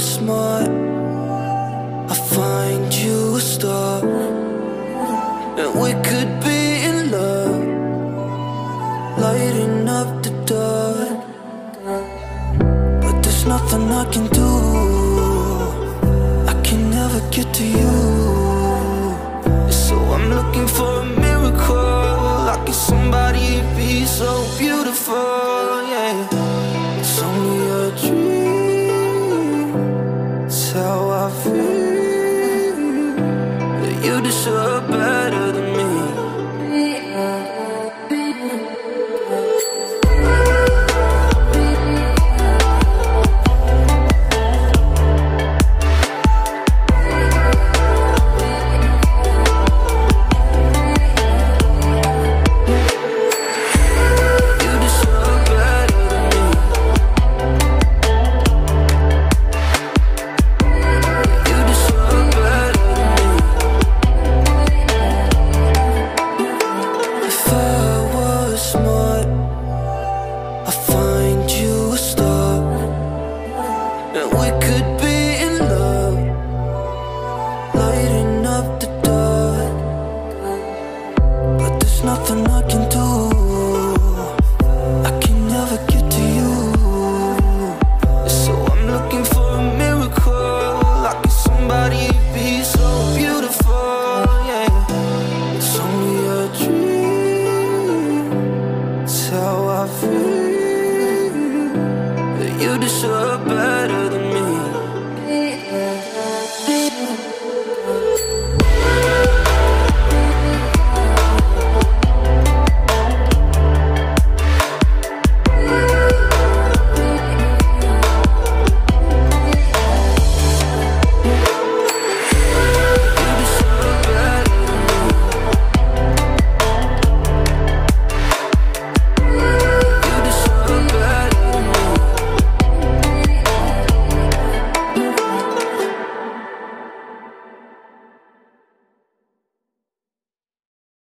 smart, I find you a star, and we could be in love, lighting up the dark. But there's nothing I can do. I can never get to you. So I'm looking for a miracle. Like if somebody be so beautiful, you deserve better than me. You So I'm looking for a miracle. Like somebody be so beautiful. Yeah. It's only a dream. So I feel that you deserve better than